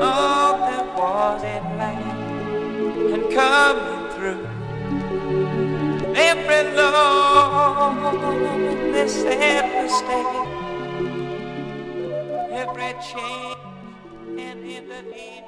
all that was in life and coming through. Every loneliness and mistake, every change and in the need.